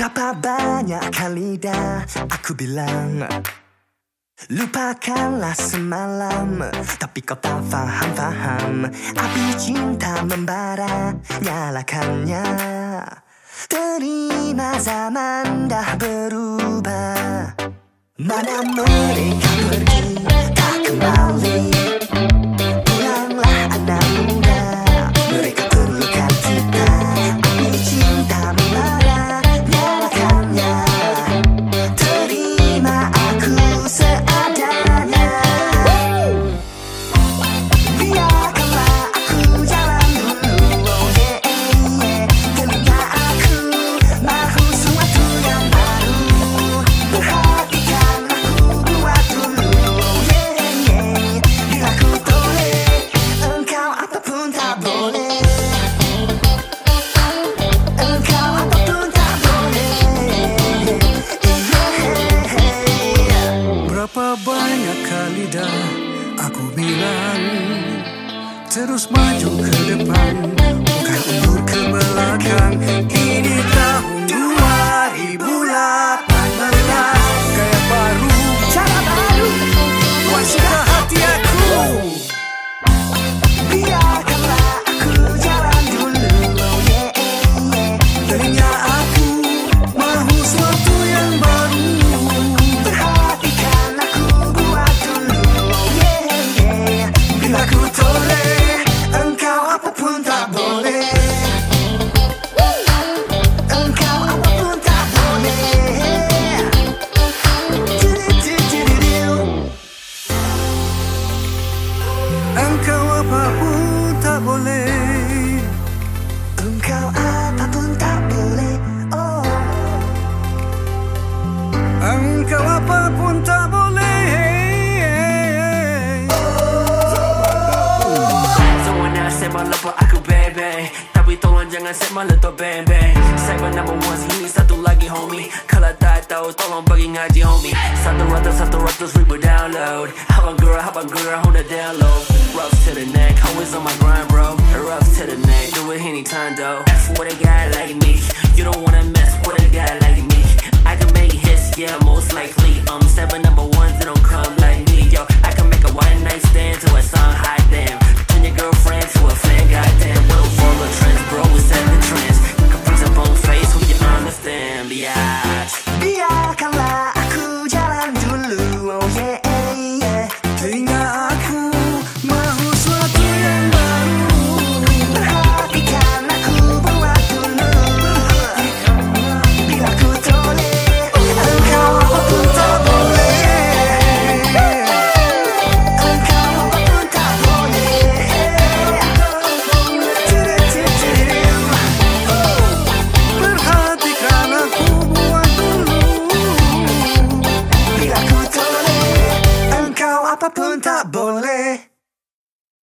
Berapa banyak kali dah aku bilang Lupakanlah semalam Tapi kau tak faham-faham. Api cinta membara Nyalakannya Terima zaman dah berubah. Mana mereka Berapa banyak kali dah aku bilang Terus maju ke depan aku baby Tapi tolong jangan set my letak bang bang Segmen number one sini satu lagi homie. Kalau tak tahu tolong bagi ngaji homie. Satu ratus satu ratus ribu download. Abang gura abang gura Honda download. Rough to the neck always on my grind bro. Rough to the neck do it anytime though. F with a guy like me. You don't wanna mess with a guy like